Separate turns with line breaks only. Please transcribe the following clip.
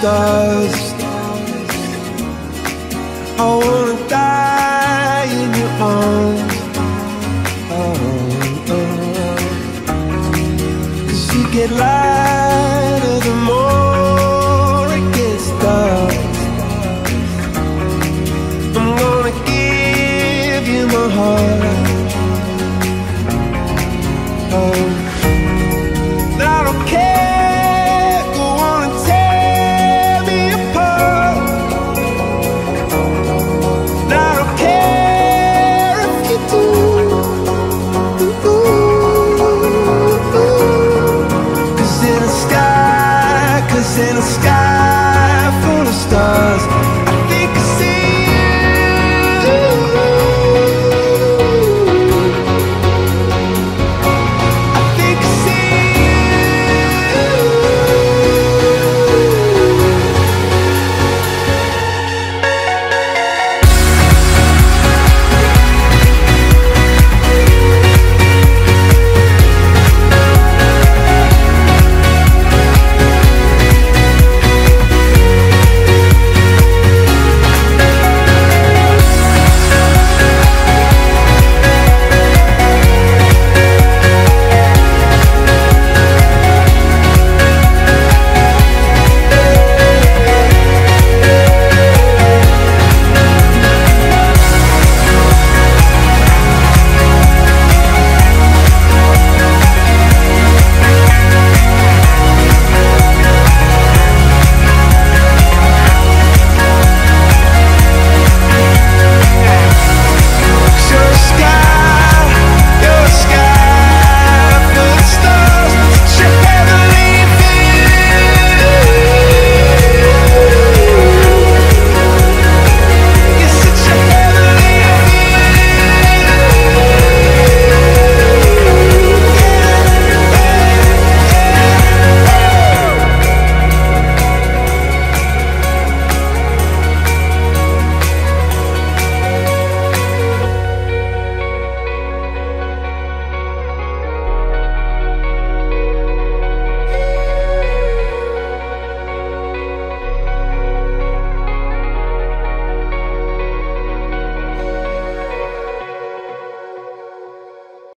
Stars. I wanna die in your arms. Oh, oh. oh. Cause you get lighter in the sky